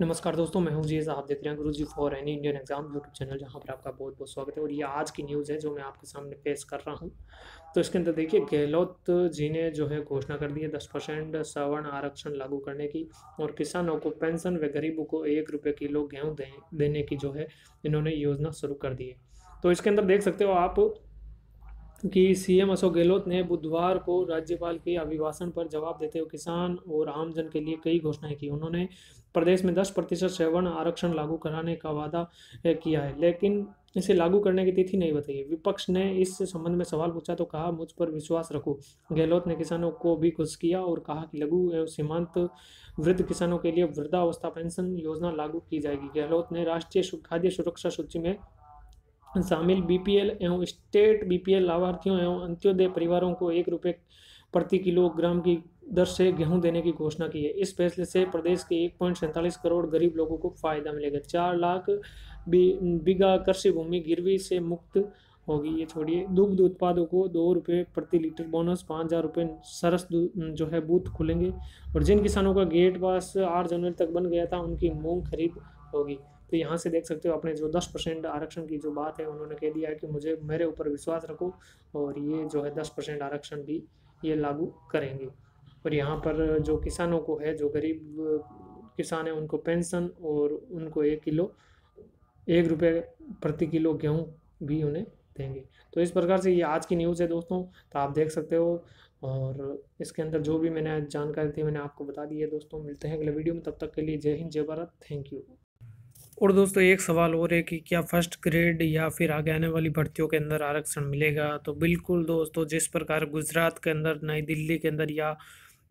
नमस्कार दोस्तों, मैं हूँ जी आप देख रहे हैं Guru ji for any Indian exam YouTube channel, जहाँ पर आपका बहुत बहुत स्वागत है और ये आज की न्यूज़ है जो मैं आपके सामने पेश कर रहा हूँ। तो इसके अंदर देखिए, गहलोत जी ने जो है घोषणा कर दी है दस परसेंट सवर्ण आरक्षण लागू करने की और किसानों को पेंशन व गरीबों को एक रुपये किलो गेहूँ देने की जो है इन्होंने योजना शुरू कर दी है। तो इसके अंदर देख सकते हो आप कि सीएम अशोक गहलोत ने बुधवार को राज्यपाल के अभिभाषण पर जवाब देते हुए किसान और आमजन के लिए कई घोषणाएँ की। उन्होंने प्रदेश में 10 प्रतिशत सेवन आरक्षण लागू कराने का वादा किया है, लेकिन इसे लागू करने की तिथि नहीं बताई। विपक्ष ने इस संबंध में सवाल पूछा तो कहा, मुझ पर विश्वास रखो। गहलोत ने किसानों को भी खुश किया और कहा कि लघु एवं सीमांत वृद्ध किसानों के लिए वृद्धावस्था पेंशन योजना लागू की जाएगी। गहलोत ने राष्ट्रीय खाद्य सुरक्षा सूची में शामिल बीपीएल एवं स्टेट बीपीएल लाभार्थियों एवं अंत्योदय परिवारों को एक रुपये प्रति किलोग्राम की दर से गेहूँ देने की घोषणा की है। इस फैसले से प्रदेश के एक पॉइंट सैंतालीस करोड़ गरीब लोगों को फ़ायदा मिलेगा। चार लाख बीघा कृषि भूमि गिरवी से मुक्त होगी। ये छोड़िए, दुग्ध उत्पादों को दो रुपये प्रति लीटर बोनस, पाँच हज़ार रुपये सरस जो है बूथ खुलेंगे। और जिन किसानों का गेट पास आठ जनवरी तक बन गया था, उनकी मूंग खरीद होगी। तो यहाँ से देख सकते हो अपने जो दस परसेंट आरक्षण की जो बात है, उन्होंने कह दिया है कि मुझे, मेरे ऊपर विश्वास रखो और ये जो है दस परसेंट आरक्षण भी ये लागू करेंगे। और यहाँ पर जो किसानों को है, जो गरीब किसान है, उनको पेंशन और उनको एक किलो, एक रुपये प्रति किलो गेहूँ भी उन्हें देंगे। तो इस प्रकार से ये आज की न्यूज़ है दोस्तों तो आप देख सकते हो और इसके अंदर जो भी मैंने जानकारी थी मैंने आपको बता दी है दोस्तों। मिलते हैं अगले वीडियो में, तब तक के लिए जय हिंद, जय भारत, थैंक यू। और दोस्तों, एक सवाल और है कि क्या फ़र्स्ट ग्रेड या फिर आगे आने वाली भर्तियों के अंदर आरक्षण मिलेगा? तो बिल्कुल दोस्तों, जिस प्रकार गुजरात के अंदर, नई दिल्ली के अंदर या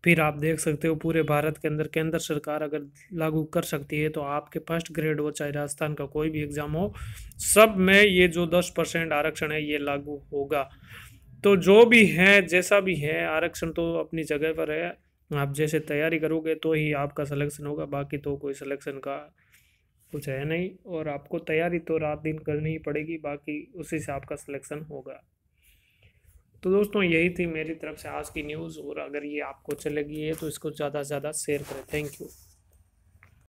फिर आप देख सकते हो, पूरे भारत के अंदर, केंद्र सरकार अगर लागू कर सकती है तो आपके फ़र्स्ट ग्रेड हो, चाहे राजस्थान का कोई भी एग्ज़ाम हो, सब में ये जो दस परसेंट आरक्षण है, ये लागू होगा। तो जो भी है, जैसा भी है, आरक्षण तो अपनी जगह पर है। आप जैसे तैयारी करोगे तो ही आपका सिलेक्शन होगा, बाकी तो कोई सिलेक्शन का कुछ है नहीं और आपको तैयारी तो रात दिन करनी ही पड़ेगी, बाकी उसी से आपका सिलेक्शन होगा। तो दोस्तों, यही थी मेरी तरफ़ से आज की न्यूज़ और अगर ये आपको अच्छी लगी है तो इसको ज़्यादा से ज़्यादा शेयर करें। Thank you